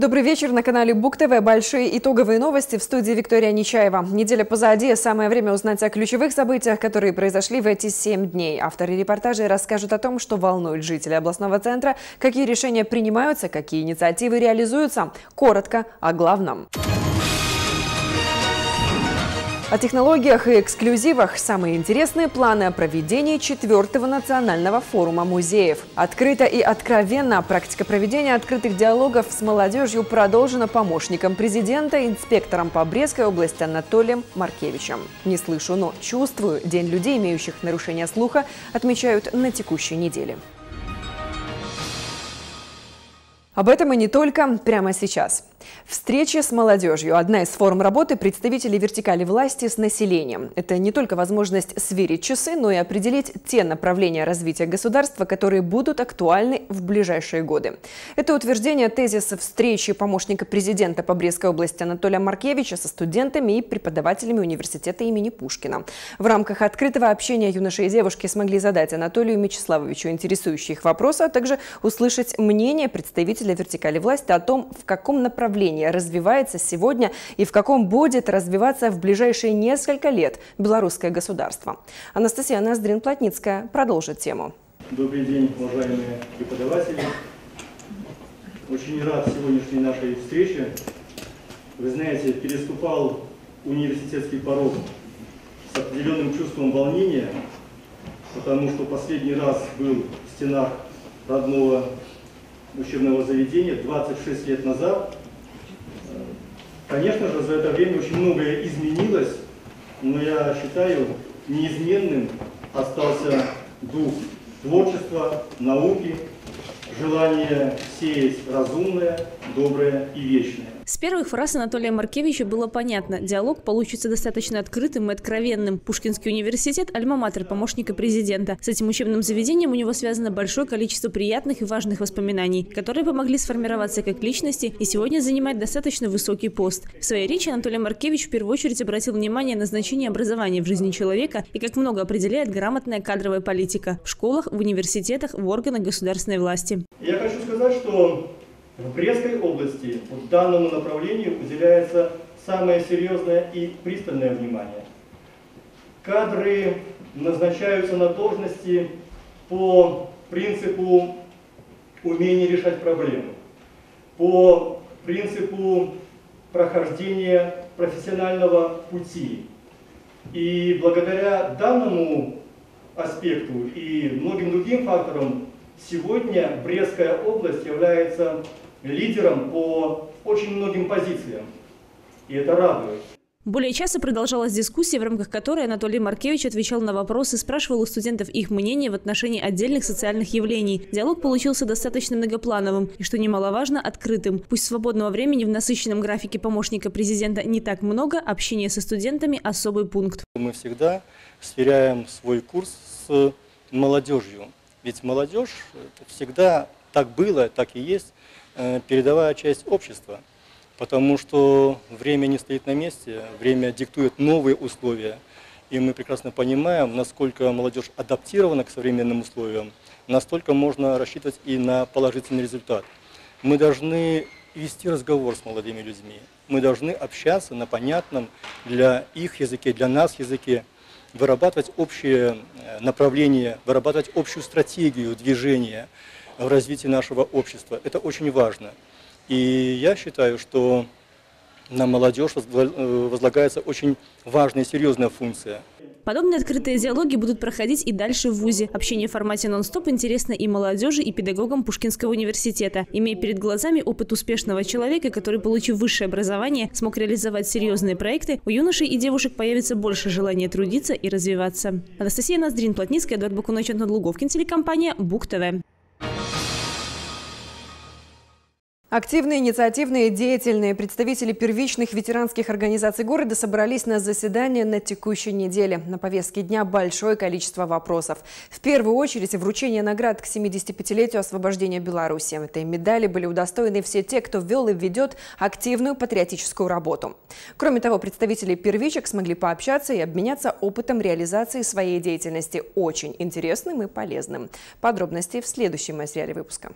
Добрый вечер на канале Бук ТВ. Большие итоговые новости в студии Виктория Нечаева. Неделя позади. Самое время узнать о ключевых событиях, которые произошли в эти семь дней. Авторы репортажей расскажут о том, что волнует жителей областного центра, какие решения принимаются, какие инициативы реализуются. Коротко о главном. О технологиях и эксклюзивах самые интересные планы о проведении четвертого национального форума музеев. Открыто и откровенно практика проведения открытых диалогов с молодежью продолжена помощником президента, инспектором по Брестской области Анатолием Маркевичем. Не слышу, но чувствую. День людей, имеющих нарушение слуха, отмечают на текущей неделе. Об этом и не только прямо сейчас. Встреча с молодежью – одна из форм работы представителей вертикали власти с населением. Это не только возможность сверить часы, но и определить те направления развития государства, которые будут актуальны в ближайшие годы. Это утверждение тезиса встречи помощника президента по Брестской области Анатолия Маркевича со студентами и преподавателями университета имени Пушкина. В рамках открытого общения юноши и девушки смогли задать Анатолию Мячеславовичу интересующие их вопросы, а также услышать мнение представителя вертикали власти о том, в каком направлении направлении развивается сегодня и в каком будет развиваться в ближайшие несколько лет белорусское государство. Анастасия Ноздрин-Плотницкая продолжит тему. Добрый день, уважаемые преподаватели. Очень рад сегодняшней нашей встрече. Вы знаете, переступал университетский порог с определенным чувством волнения, потому что последний раз был в стенах родного учебного заведения 26 лет назад, Конечно же, за это время очень многое изменилось, но я считаю, неизменным остался дух творчества, науки, желание сеять разумное, доброе и вечное. С первых фраз Анатолия Маркевича было понятно, диалог получится достаточно открытым и откровенным. Пушкинский университет – альма-матер помощника президента. С этим учебным заведением у него связано большое количество приятных и важных воспоминаний, которые помогли сформироваться как личности и сегодня занимать достаточно высокий пост. В своей речи Анатолий Маркевич в первую очередь обратил внимание на значение образования в жизни человека и как много определяет грамотная кадровая политика в школах, в университетах, в органах государственной власти. Я хочу сказать, что в Брестской области вот данному направлению уделяется самое серьезное и пристальное внимание. Кадры назначаются на должности по принципу умения решать проблемы, по принципу прохождения профессионального пути. И благодаря данному аспекту и многим другим факторам сегодня Брестская область является лидером по очень многим позициям. И это радует. Более часа продолжалась дискуссия, в рамках которой Анатолий Маркевич отвечал на вопросы, спрашивал у студентов их мнение в отношении отдельных социальных явлений. Диалог получился достаточно многоплановым и, что немаловажно, открытым. Пусть свободного времени в насыщенном графике помощника президента не так много, общение со студентами – особый пункт. Мы всегда сверяем свой курс с молодежью. Ведь молодежь всегда так было, так и есть передовая часть общества, потому что время не стоит на месте, время диктует новые условия, и мы прекрасно понимаем, насколько молодежь адаптирована к современным условиям, настолько можно рассчитывать и на положительный результат. Мы должны вести разговор с молодыми людьми, мы должны общаться на понятном для их языке, для нас языке, вырабатывать общее э, направление, вырабатывать общую стратегию движения, в развитии нашего общества. Это очень важно. И я считаю, что на молодежь э, возлагается очень важная и серьезная функция. Подобные открытые диалоги будут проходить и дальше в ВУЗе. Общение в формате нон-стоп интересно и молодежи, и педагогам Пушкинского университета. Имея перед глазами опыт успешного человека, который, получив высшее образование, смог реализовать серьезные проекты, у юношей и девушек появится больше желания трудиться и развиваться. Анастасия Ноздрин, Плотницкая, Эдуард Бакунович, Луговкин, телекомпания БУК-ТВ. Активные, инициативные, деятельные представители первичных ветеранских организаций города собрались на заседание на текущей неделе. На повестке дня большое количество вопросов. В первую очередь вручение наград к 75-летию освобождения Беларуси. Этой медали были удостоены все те, кто вел и ведет активную патриотическую работу. Кроме того, представители первичек смогли пообщаться и обменяться опытом реализации своей деятельности. Очень интересным и полезным. Подробности в следующем материале выпуска.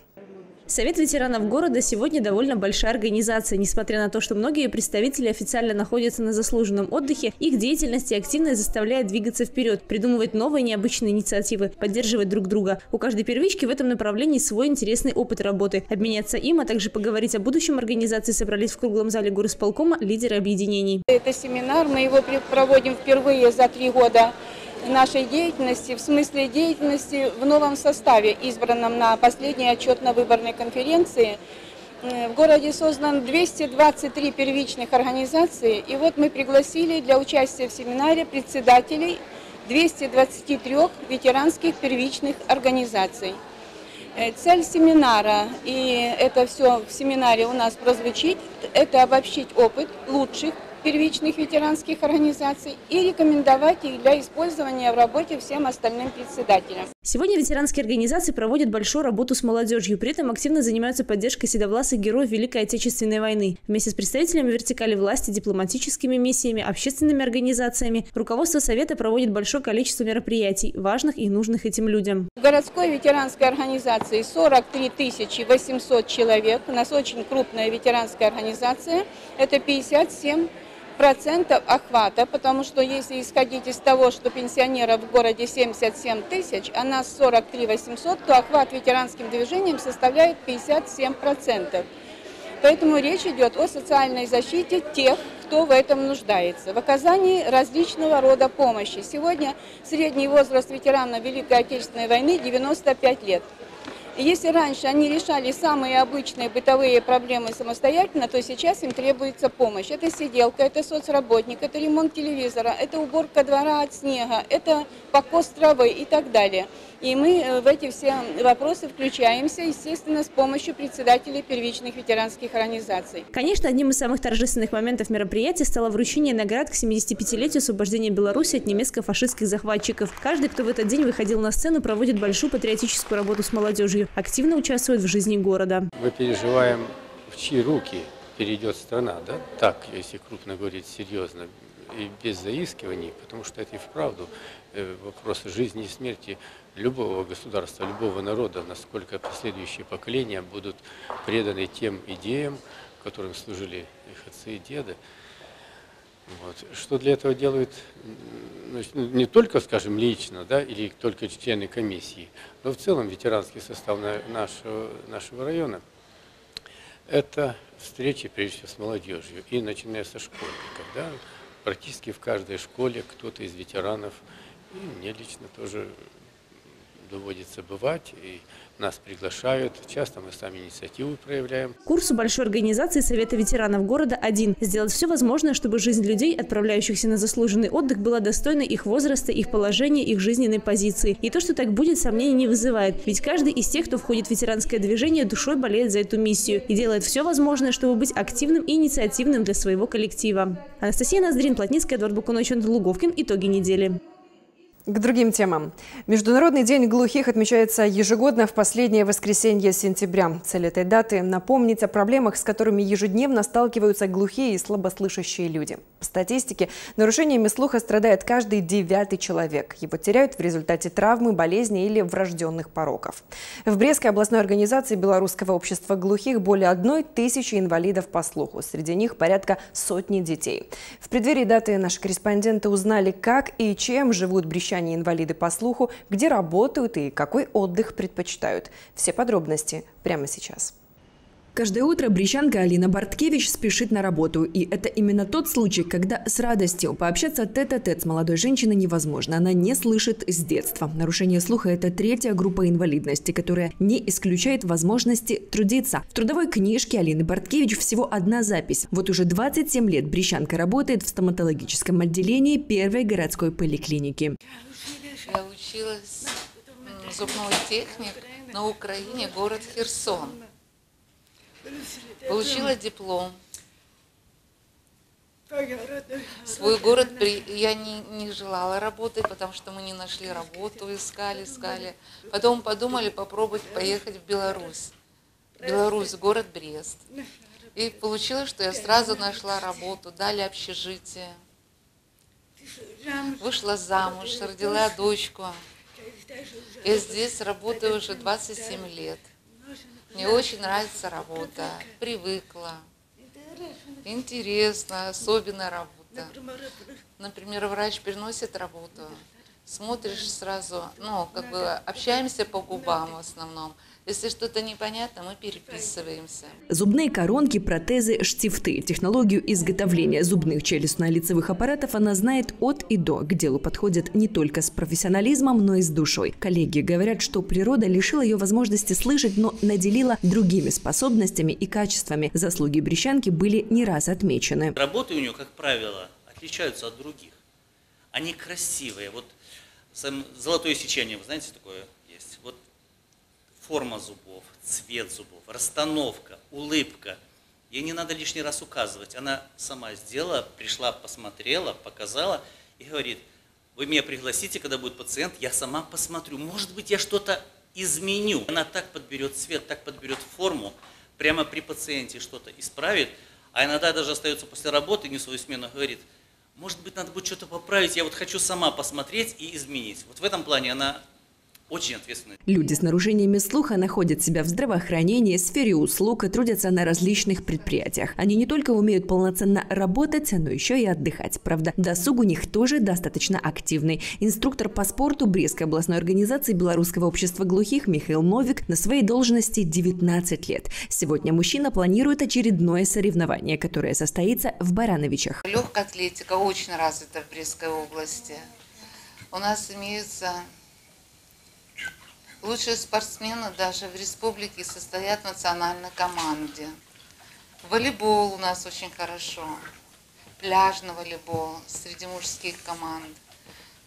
Совет ветеранов города сегодня довольно большая организация. Несмотря на то, что многие представители официально находятся на заслуженном отдыхе, их деятельность и активность заставляет двигаться вперед, придумывать новые необычные инициативы, поддерживать друг друга. У каждой первички в этом направлении свой интересный опыт работы. Обменяться им, а также поговорить о будущем организации собрались в круглом зале горосполкома лидеры объединений. Это семинар, мы его проводим впервые за три года нашей деятельности, в смысле деятельности в новом составе, избранном на последней отчетно-выборной конференции. Э, в городе создан 223 первичных организаций, и вот мы пригласили для участия в семинаре председателей 223 ветеранских первичных организаций. Э, цель семинара, и это все в семинаре у нас прозвучит, это обобщить опыт лучших первичных ветеранских организаций и рекомендовать их для использования в работе всем остальным председателям. Сегодня ветеранские организации проводят большую работу с молодежью, при этом активно занимаются поддержкой седовласых героев Великой Отечественной войны. Вместе с представителями вертикали власти, дипломатическими миссиями, общественными организациями руководство Совета проводит большое количество мероприятий, важных и нужных этим людям. В городской ветеранской организации 43 800 человек. У нас очень крупная ветеранская организация. Это 57 процентов охвата, потому что если исходить из того, что пенсионеров в городе 77 тысяч, а нас 43 800, то охват ветеранским движением составляет 57 процентов. Поэтому речь идет о социальной защите тех, кто в этом нуждается, в оказании различного рода помощи. Сегодня средний возраст ветерана Великой Отечественной войны 95 лет. Если раньше они решали самые обычные бытовые проблемы самостоятельно, то сейчас им требуется помощь. Это сиделка, это соцработник, это ремонт телевизора, это уборка двора от снега, это покос травы и так далее. И мы э, в эти все вопросы включаемся, естественно, с помощью председателей первичных ветеранских организаций. Конечно, одним из самых торжественных моментов мероприятия стало вручение наград к 75-летию освобождения Беларуси от немецко-фашистских захватчиков. Каждый, кто в этот день выходил на сцену, проводит большую патриотическую работу с молодежью, активно участвует в жизни города. Мы переживаем, в чьи руки перейдет страна, да? Так, если крупно говорить серьезно, и без заискиваний, потому что это и вправду э, вопрос жизни и смерти любого государства, любого народа, насколько последующие поколения будут преданы тем идеям, которым служили их отцы и деды. Вот. Что для этого делают значит, ну, не только, скажем, лично, да, или только члены комиссии, но в целом ветеранский состав нашего, нашего района, это встречи, прежде всего, с молодежью, и начиная со школьников. Да, практически в каждой школе кто-то из ветеранов, и мне лично тоже доводится бывать, и нас приглашают. Часто мы сами инициативу проявляем. Курс большой организации Совета ветеранов города один – сделать все возможное, чтобы жизнь людей, отправляющихся на заслуженный отдых, была достойной их возраста, их положения, их жизненной позиции. И то, что так будет, сомнений не вызывает. Ведь каждый из тех, кто входит в ветеранское движение, душой болеет за эту миссию и делает все возможное, чтобы быть активным и инициативным для своего коллектива. Анастасия Ноздрин, Плотницкая, Эдуард Букунович, Луговкин. Итоги недели. К другим темам. Международный день глухих отмечается ежегодно в последнее воскресенье сентября. Цель этой даты – напомнить о проблемах, с которыми ежедневно сталкиваются глухие и слабослышащие люди. По статистике, нарушениями слуха страдает каждый девятый человек. Его теряют в результате травмы, болезни или врожденных пороков. В Брестской областной организации Белорусского общества глухих более одной тысячи инвалидов по слуху. Среди них порядка сотни детей. В преддверии даты наши корреспонденты узнали, как и чем живут брещане брещане-инвалиды по слуху, где работают и какой отдых предпочитают. Все подробности прямо сейчас. Каждое утро брещанка Алина Барткевич спешит на работу. И это именно тот случай, когда с радостью пообщаться тет-а-тет с молодой женщиной невозможно. Она не слышит с детства. Нарушение слуха – это третья группа инвалидности, которая не исключает возможности трудиться. В трудовой книжке Алины Барткевич всего одна запись. Вот уже 27 лет брещанка работает в стоматологическом отделении первой городской поликлиники. Я училась зубной техник на Украине, город Херсон. Получила диплом. Свой город я не, не желала работать, потому что мы не нашли работу, искали, искали. Потом подумали попробовать поехать в Беларусь. Беларусь, город Брест. И получилось, что я сразу нашла работу, дали общежитие. Вышла замуж, родила дочку. Я здесь работаю уже 27 лет. Мне очень нравится работа, привыкла. Интересно, особенно работа. Например, врач приносит работу, смотришь сразу, ну, как бы общаемся по губам в основном. Если что-то непонятно, мы переписываемся. Зубные коронки, протезы, штифты. Технологию изготовления зубных челюстно-лицевых аппаратов она знает от и до. К делу подходит не только с профессионализмом, но и с душой. Коллеги говорят, что природа лишила ее возможности слышать, но наделила другими способностями и качествами. Заслуги брещанки были не раз отмечены. Работы у нее, как правило, отличаются от других. Они красивые. Вот золотое сечение, вы знаете, такое форма зубов, цвет зубов, расстановка, улыбка. Ей не надо лишний раз указывать. Она сама сделала, пришла, посмотрела, показала и говорит, вы меня пригласите, когда будет пациент, я сама посмотрю. Может быть, я что-то изменю. Она так подберет цвет, так подберет форму, прямо при пациенте что-то исправит. А иногда даже остается после работы, не свою смену, говорит, может быть, надо будет что-то поправить, я вот хочу сама посмотреть и изменить. Вот в этом плане она очень ответственны. Люди с нарушениями слуха находят себя в здравоохранении, сфере услуг и трудятся на различных предприятиях. Они не только умеют полноценно работать, но еще и отдыхать. Правда, досуг у них тоже достаточно активный. Инструктор по спорту Брестской областной организации Белорусского общества глухих Михаил Новик на своей должности 19 лет. Сегодня мужчина планирует очередное соревнование, которое состоится в Барановичах. Легкая атлетика очень развита в Брестской области. У нас имеются Лучшие спортсмены даже в республике состоят в национальной команде. Волейбол у нас очень хорошо. Пляжный волейбол среди мужских команд.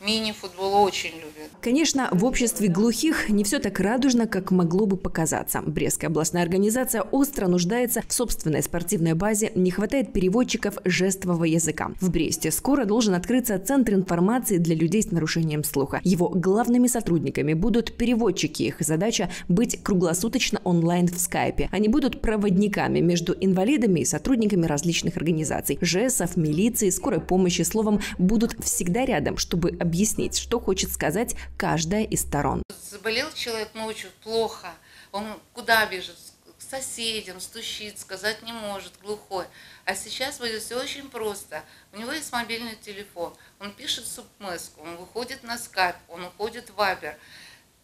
Мини-футбол очень любят. Конечно, в обществе глухих не все так радужно, как могло бы показаться. Брестская областная организация остро нуждается в собственной спортивной базе, не хватает переводчиков жестового языка. В Бресте скоро должен открыться Центр информации для людей с нарушением слуха. Его главными сотрудниками будут переводчики. Их задача – быть круглосуточно онлайн в скайпе. Они будут проводниками между инвалидами и сотрудниками различных организаций. ЖЭСов, милиции, скорой помощи, словом, будут всегда рядом, чтобы объяснить, что хочет сказать каждая из сторон. Заболел человек ночью плохо, он куда бежит? К соседям, стучит, сказать не может, глухой. А сейчас будет все очень просто. У него есть мобильный телефон, он пишет субмеску, он выходит на скайп, он уходит в вайбер.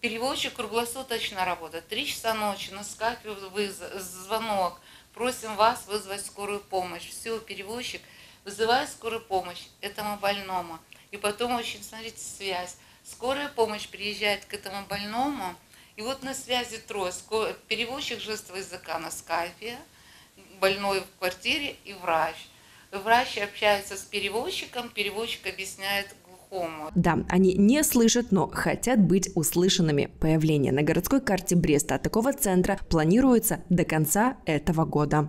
Переводчик круглосуточно работает. Три часа ночи на скайпе звонок. Просим вас вызвать скорую помощь. Все, переводчик вызывает скорую помощь этому больному. И потом очень, смотрите, связь. Скорая помощь приезжает к этому больному, и вот на связи трое. Переводчик жестового языка на скайпе, больной в квартире и врач. Врач общается с переводчиком, переводчик объясняет глухому. Да, они не слышат, но хотят быть услышанными. Появление на городской карте Бреста такого центра планируется до конца этого года.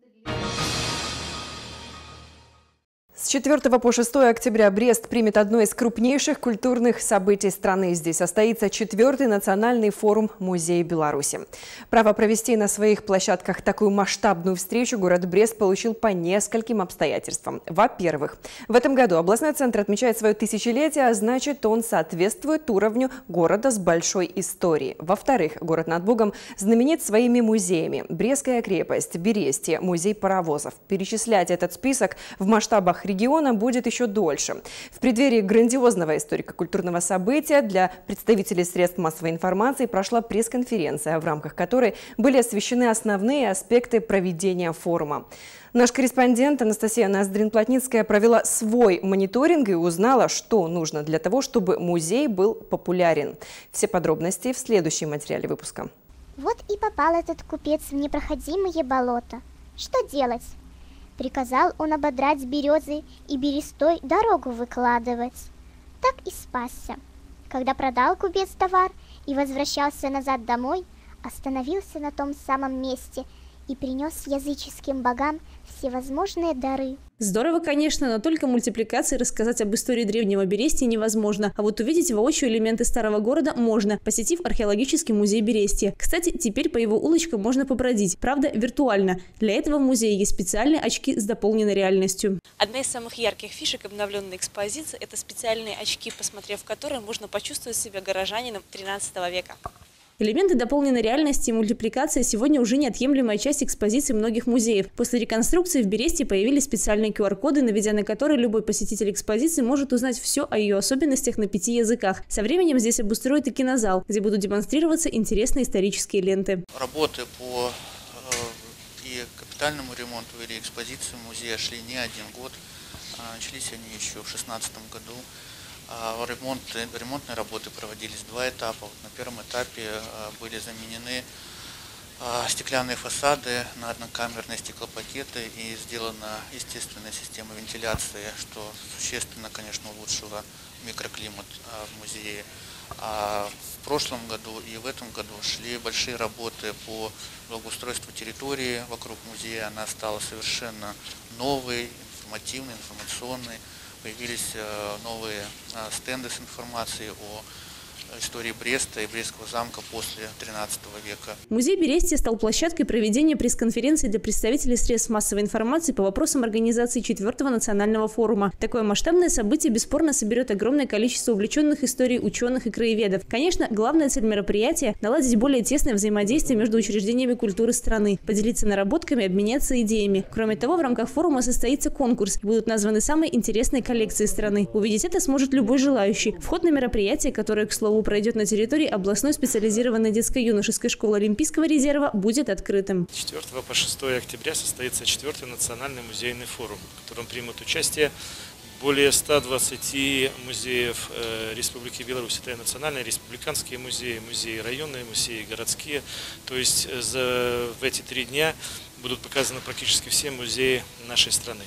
С 4 по 6 октября Брест примет одно из крупнейших культурных событий страны. Здесь состоится четвертый национальный форум Музея Беларуси. Право провести на своих площадках такую масштабную встречу город Брест получил по нескольким обстоятельствам. Во-первых, в этом году областной центр отмечает свое тысячелетие, а значит, он соответствует уровню города с большой историей. Во-вторых, город над Богом знаменит своими музеями. Брестская крепость, Берестия, музей паровозов. Перечислять этот список в масштабах региона региона будет еще дольше. В преддверии грандиозного историко-культурного события для представителей средств массовой информации прошла пресс-конференция, в рамках которой были освещены основные аспекты проведения форума. Наш корреспондент Анастасия Ноздрин-Плотницкая провела свой мониторинг и узнала, что нужно для того, чтобы музей был популярен. Все подробности в следующем материале выпуска. Вот и попал этот купец в непроходимые болота. Что делать? Приказал он ободрать березы и берестой дорогу выкладывать. Так и спасся. Когда продал купец товар и возвращался назад домой, остановился на том самом месте и принес языческим богам всевозможные дары. Здорово, конечно, но только мультипликацией рассказать об истории древнего Берестия невозможно. А вот увидеть воочию элементы старого города можно, посетив археологический музей Берестия. Кстати, теперь по его улочкам можно побродить, правда, виртуально. Для этого в музее есть специальные очки с дополненной реальностью. Одна из самых ярких фишек обновленной экспозиции – это специальные очки, посмотрев которые можно почувствовать себя горожанином 13 века. Элементы дополненной реальности и мультипликация сегодня уже неотъемлемая часть экспозиции многих музеев. После реконструкции в Бересте появились специальные QR-коды, наведя на которые любой посетитель экспозиции может узнать все о ее особенностях на пяти языках. Со временем здесь обустроят и кинозал, где будут демонстрироваться интересные исторические ленты. Работы по э, и капитальному ремонту или экспозиции музея шли не один год. А, начались они еще в 2016 году. А, ремонт, ремонтные работы проводились два этапа. На первом этапе а, были заменены стеклянные фасады на однокамерные стеклопакеты и сделана естественная система вентиляции, что существенно, конечно, улучшило микроклимат в музее. А в прошлом году и в этом году шли большие работы по благоустройству территории вокруг музея. Она стала совершенно новой, информативной, информационной. Появились э, новые э, стенды с информацией о истории Бреста и Брестского замка после 13 века. Музей Берестия стал площадкой проведения пресс-конференции для представителей средств массовой информации по вопросам организации четвертого национального форума. Такое масштабное событие бесспорно соберет огромное количество увлеченных историй ученых и краеведов. Конечно, главная цель мероприятия – наладить более тесное взаимодействие между учреждениями культуры страны, поделиться наработками, обменяться идеями. Кроме того, в рамках форума состоится конкурс будут названы самые интересные коллекции страны. Увидеть это сможет любой желающий. Вход на мероприятие, которое, к слову, пройдет на территории областной специализированной детско-юношеской школы Олимпийского резерва, будет открытым. 4 по 6 октября состоится четвертый национальный музейный форум, в котором примут участие более 120 музеев э, Республики Беларусь. Это национальные, республиканские музеи, музеи районные, музеи городские. То есть э, за, в эти три дня будут показаны практически все музеи нашей страны.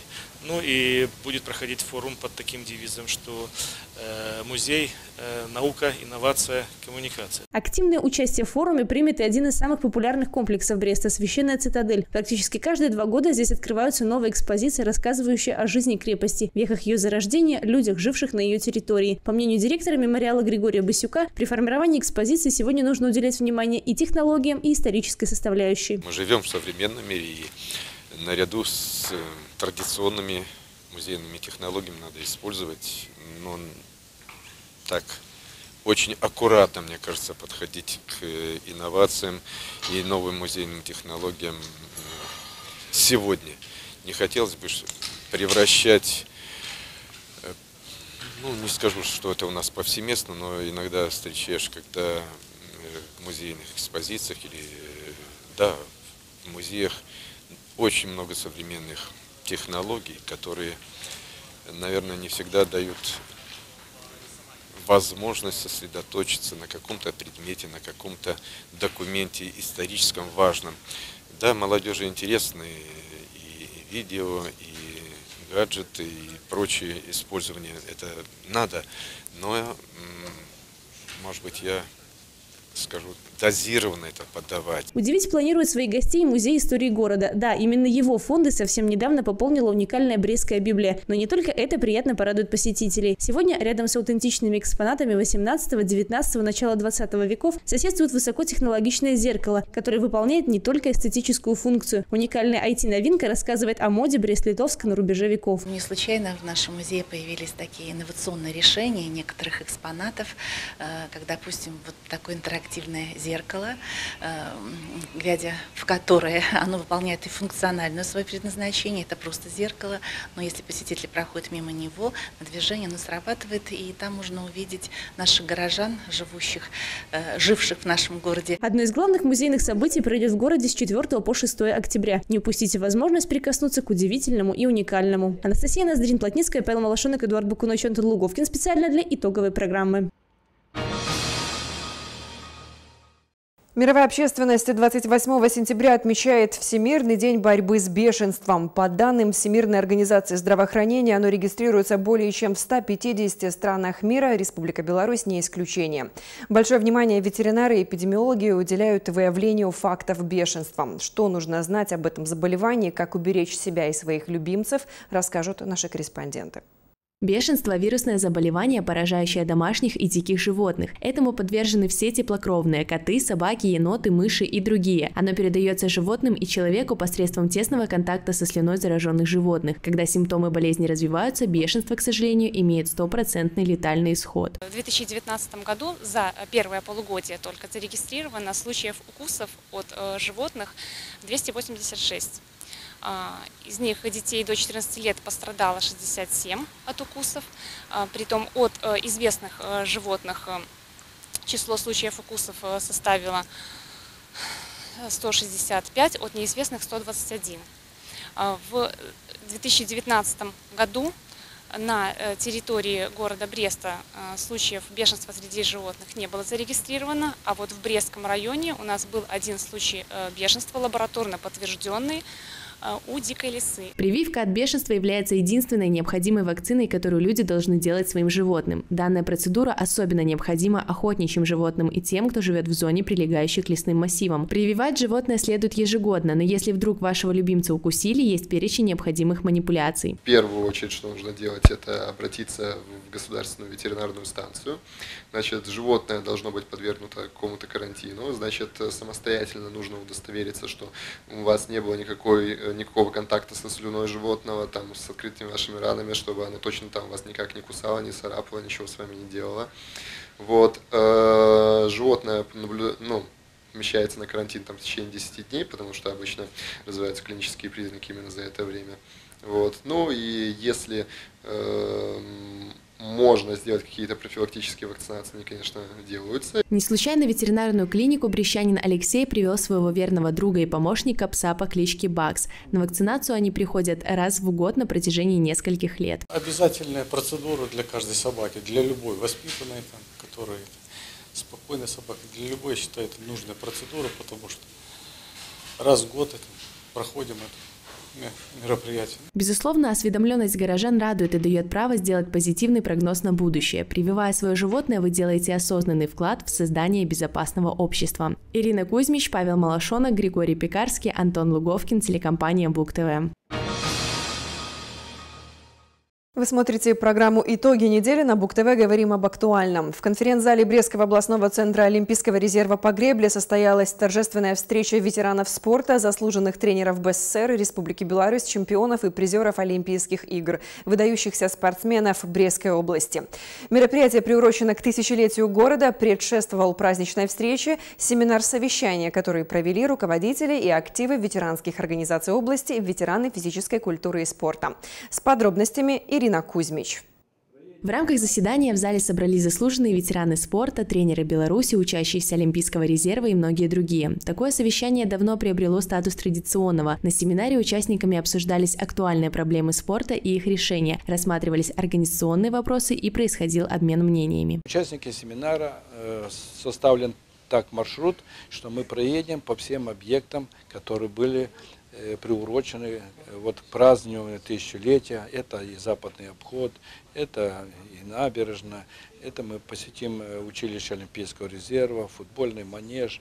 Ну и будет проходить форум под таким девизом, что э, музей, э, наука, инновация, коммуникация. Активное участие в форуме примет и один из самых популярных комплексов Бреста – Священная цитадель. Практически каждые два года здесь открываются новые экспозиции, рассказывающие о жизни крепости, вехах ее зарождения, людях, живших на ее территории. По мнению директора мемориала Григория Басюка, при формировании экспозиции сегодня нужно уделять внимание и технологиям, и исторической составляющей. Мы живем в современном мире и наряду с э, традиционными музейными технологиями надо использовать, но так очень аккуратно, мне кажется, подходить к э, инновациям и новым музейным технологиям э, сегодня. Не хотелось бы превращать, ну не скажу, что это у нас повсеместно, но иногда встречаешь, когда в музейных экспозициях или да, в музеях очень много современных технологий, которые, наверное, не всегда дают возможность сосредоточиться на каком-то предмете, на каком-то документе историческом важном. Да, молодежи интересны и видео, и гаджеты, и прочее использование. Это надо, но, может быть, я скажу, дозированно это подавать. Удивить планирует своих гостей Музей истории города. Да, именно его фонды совсем недавно пополнила уникальная Брестская Библия. Но не только это приятно порадует посетителей. Сегодня рядом с аутентичными экспонатами 18-19 начала 20 веков соседствует высокотехнологичное зеркало, которое выполняет не только эстетическую функцию. Уникальная IT-новинка рассказывает о моде Брест-Литовска на рубеже веков. Не случайно в нашем музее появились такие инновационные решения некоторых экспонатов, э, как, допустим, вот такое интерактивное зеркало зеркало, э, глядя в которое оно выполняет и функциональное свое предназначение, это просто зеркало, но если посетитель проходит мимо него, на движение оно срабатывает, и там можно увидеть наших горожан, живущих, э, живших в нашем городе. Одно из главных музейных событий пройдет в городе с 4 по 6 октября. Не упустите возможность прикоснуться к удивительному и уникальному. Анастасия Ноздрин, Плотницкая, Павел Малашонок, Эдуард Букунович, Антон Луговкин. Специально для итоговой программы. Мировая общественность 28 сентября отмечает Всемирный день борьбы с бешенством. По данным Всемирной организации здравоохранения, оно регистрируется более чем в 150 странах мира. Республика Беларусь не исключение. Большое внимание ветеринары и эпидемиологи уделяют выявлению фактов бешенства. Что нужно знать об этом заболевании, как уберечь себя и своих любимцев, расскажут наши корреспонденты. Бешенство – вирусное заболевание, поражающее домашних и диких животных. Этому подвержены все теплокровные – коты, собаки, еноты, мыши и другие. Оно передается животным и человеку посредством тесного контакта со слюной зараженных животных. Когда симптомы болезни развиваются, бешенство, к сожалению, имеет стопроцентный летальный исход. В 2019 году за первое полугодие только зарегистрировано случаев укусов от э, животных 286. А, из них детей до 14 лет пострадало 67 от укусов. А, притом от э, известных э, животных э, число случаев укусов составило 165, от неизвестных 121. А, в 2019 году на территории города Бреста случаев бешенства среди животных не было зарегистрировано, а вот в Брестском районе у нас был один случай бешенства лабораторно подтвержденный, у дикой лисы. Прививка от бешенства является единственной необходимой вакциной, которую люди должны делать своим животным. Данная процедура особенно необходима охотничьим животным и тем, кто живет в зоне, прилегающей к лесным массивам. Прививать животное следует ежегодно, но если вдруг вашего любимца укусили, есть перечень необходимых манипуляций. В первую очередь, что нужно делать, это обратиться в государственную ветеринарную станцию. Значит, животное должно быть подвергнуто какому-то карантину. Значит, самостоятельно нужно удостовериться, что у вас не было никакой э, никакого контакта со слюной животного, там, с открытыми вашими ранами, чтобы оно точно там вас никак не кусало, не царапало, ничего с вами не делало. Вот. Э, животное ну, помещается на карантин там, в течение 10 дней, потому что обычно развиваются клинические признаки именно за это время. Вот. Ну и если э, можно сделать какие-то профилактические вакцинации, они, конечно, делаются. Не случайно в ветеринарную клинику брещанин Алексей привел своего верного друга и помощника пса по кличке Бакс. На вакцинацию они приходят раз в год на протяжении нескольких лет. Обязательная процедура для каждой собаки, для любой воспитанной, там, которая спокойная собака, для любой, я считаю, это нужная процедура, потому что раз в год это, проходим это мероприятий. Безусловно, осведомленность горожан радует и дает право сделать позитивный прогноз на будущее. Прививая свое животное, вы делаете осознанный вклад в создание безопасного общества. Ирина Кузьмич, Павел Малашонок, Григорий Пекарский, Антон Луговкин, телекомпания Бук ТВ. Вы смотрите программу «Итоги недели» на Бук-ТВ. Говорим об актуальном. В конференц-зале Брестского областного центра Олимпийского резерва по гребле состоялась торжественная встреча ветеранов спорта, заслуженных тренеров БССР, Республики Беларусь, чемпионов и призеров Олимпийских игр, выдающихся спортсменов Брестской области. Мероприятие приурочено к тысячелетию города, предшествовал праздничной встрече, семинар-совещания, который провели руководители и активы ветеранских организаций области, ветераны физической культуры и спорта. С подробностями Ирина Ирина Кузьмич. В рамках заседания в зале собрались заслуженные ветераны спорта, тренеры Беларуси, учащиеся Олимпийского резерва и многие другие. Такое совещание давно приобрело статус традиционного. На семинаре участниками обсуждались актуальные проблемы спорта и их решения, рассматривались организационные вопросы и происходил обмен мнениями. Участники семинара э, составлен так маршрут, что мы проедем по всем объектам, которые были приурочены э, вот к празднованию тысячелетия. Это и западный обход, это и набережная, это мы посетим э, училище Олимпийского резерва, футбольный манеж,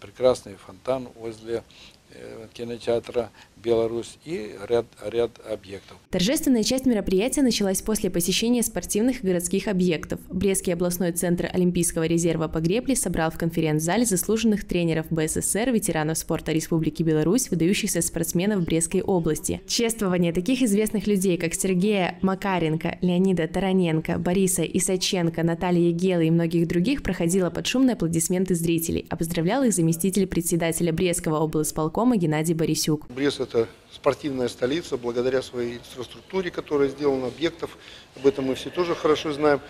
прекрасный фонтан возле Э, кинотеатра «Беларусь» и ряд, ряд объектов. Торжественная часть мероприятия началась после посещения спортивных и городских объектов. Брестский областной центр Олимпийского резерва по гребле собрал в конференц-зале заслуженных тренеров БССР, ветеранов спорта Республики Беларусь, выдающихся спортсменов Брестской области. Чествование таких известных людей, как Сергея Макаренко, Леонида Тараненко, Бориса Исаченко, Наталья Егела и многих других проходило под шумные аплодисменты зрителей. А поздравлял их заместитель председателя Брестского облсполкома Геннадий Борисюк. Брест – это спортивная столица, благодаря своей инфраструктуре, которая сделана, объектов, об этом мы все тоже хорошо знаем.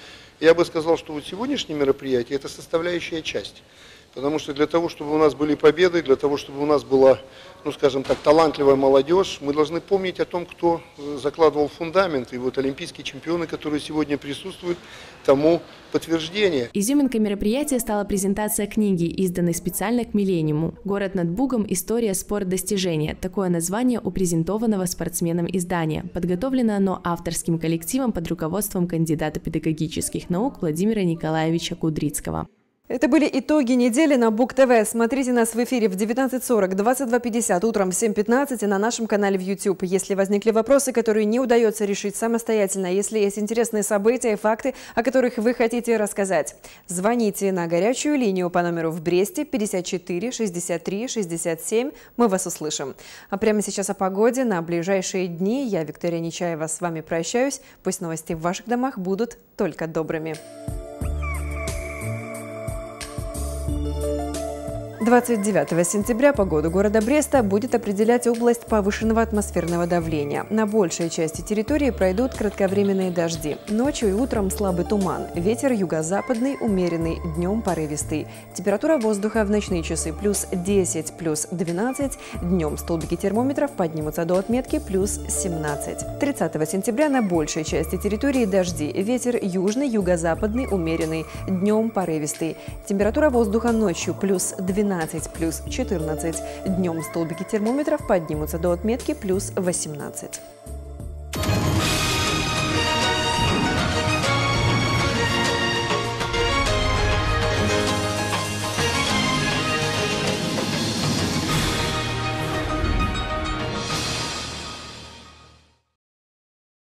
Я бы сказал, что вот сегодняшнее мероприятие – это составляющая часть. Потому что для того, чтобы у нас были победы, для того, чтобы у нас была ну, скажем так, талантливая молодежь, мы должны помнить о том, кто э, закладывал фундамент. И вот олимпийские чемпионы, которые сегодня присутствуют, тому подтверждение. Изюминкой мероприятия стала презентация книги, изданной специально к «Миллениуму». «Город над Бугом. История, спорт, достижения». Такое название у презентованного спортсменам издания. Подготовлено оно авторским коллективом под руководством кандидата педагогических наук Владимира Николаевича Кудрицкого. Это были итоги недели на Бук ТВ. Смотрите нас в эфире в 19.40, 22.50, утром в 7.15 и на нашем канале в YouTube. Если возникли вопросы, которые не удается решить самостоятельно, если есть интересные события и факты, о которых вы хотите рассказать, звоните на горячую линию по номеру в Бресте 54 63 67. Мы вас услышим. А прямо сейчас о погоде на ближайшие дни. Я, Виктория Нечаева, с вами прощаюсь. Пусть новости в ваших домах будут только добрыми. 29 сентября погоду города Бреста будет определять область повышенного атмосферного давления. На большей части территории пройдут кратковременные дожди. Ночью и утром слабый туман. Ветер юго-западный, умеренный, днем порывистый. Температура воздуха в ночные часы плюс 10, плюс 12. Днем столбики термометров поднимутся до отметки плюс 17. 30 сентября на большей части территории дожди. Ветер южный, юго-западный, умеренный. Днем порывистый. Температура воздуха ночью плюс 12 12 плюс 14. Днем столбики термометров поднимутся до отметки плюс 18.